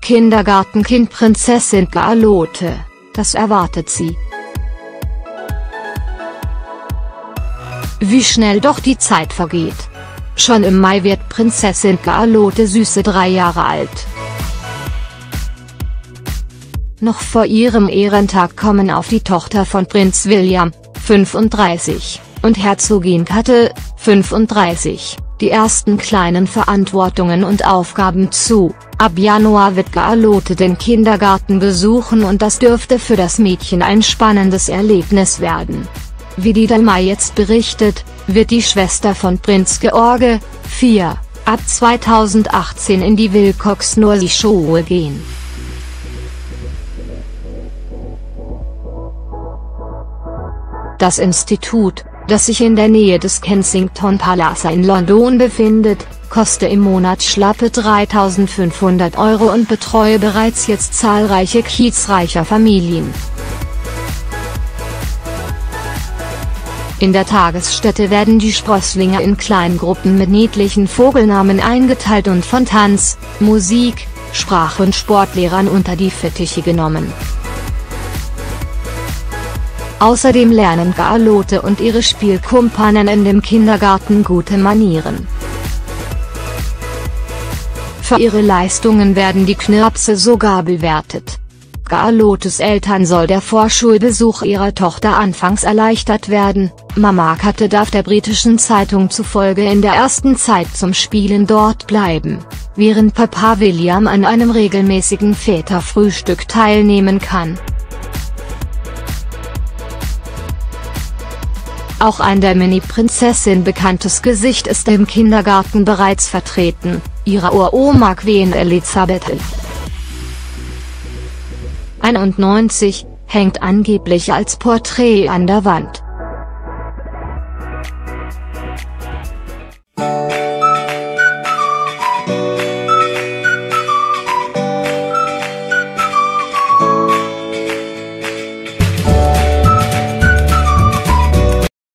Kindergartenkind Prinzessin Galote, das erwartet sie. Wie schnell doch die Zeit vergeht. Schon im Mai wird Prinzessin Galote süße drei Jahre alt. Noch vor ihrem Ehrentag kommen auf die Tochter von Prinz William, 35, und Herzogin Katte, 35, die ersten kleinen Verantwortungen und Aufgaben zu. Ab Januar wird Galote den Kindergarten besuchen und das dürfte für das Mädchen ein spannendes Erlebnis werden. Wie die Dalma jetzt berichtet, wird die Schwester von Prinz George, 4, ab 2018 in die Wilcox Noisy Schule gehen. Das Institut, das sich in der Nähe des Kensington Palace in London befindet, koste im Monat schlappe 3.500 Euro und betreue bereits jetzt zahlreiche kiezreicher Familien. In der Tagesstätte werden die Sprösslinge in Kleingruppen mit niedlichen Vogelnamen eingeteilt und von Tanz, Musik, Sprach- und Sportlehrern unter die Fittiche genommen. Außerdem lernen Galote und ihre Spielkumpanen in dem Kindergarten gute Manieren. Für ihre Leistungen werden die Knirpse sogar bewertet. Galotes Eltern soll der Vorschulbesuch ihrer Tochter anfangs erleichtert werden, Mama Katte darf der britischen Zeitung zufolge in der ersten Zeit zum Spielen dort bleiben, während Papa William an einem regelmäßigen Väterfrühstück teilnehmen kann. Auch ein der Mini-Prinzessin bekanntes Gesicht ist im Kindergarten bereits vertreten, ihre Uroma Queen Elisabeth. 91, hängt angeblich als Porträt an der Wand.